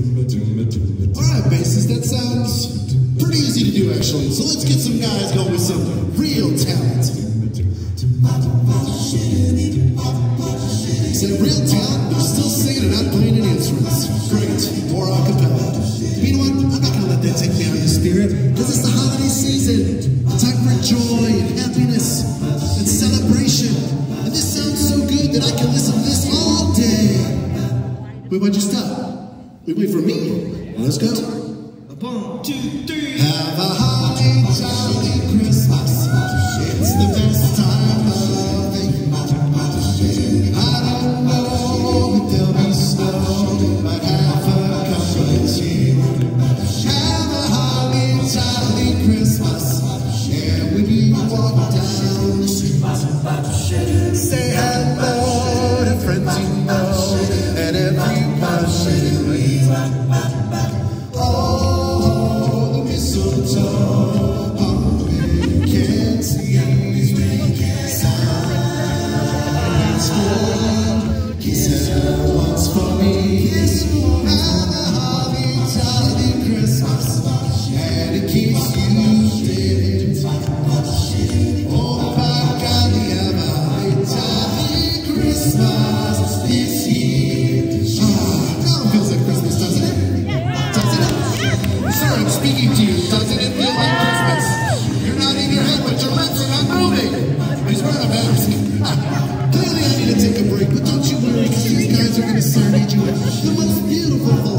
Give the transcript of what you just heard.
Alright, bases, that sounds pretty easy to do actually. So let's get some guys going with some real talent. Said real talent, they're still singing and not playing any instruments. Great, more a cappella. You know what? I'm not gonna let that take me out of the spirit, because it's the holiday season. A time for joy and happiness and celebration. And this sounds so good that I can listen to this all day. Wait, why'd you stop? Wait, wait for me. Let's go. One, two, three. Have a holly jolly Clearly, I need to ask. Clearly, I need to take a break, but don't you worry, because these guys are going to serenade you with the most beautiful.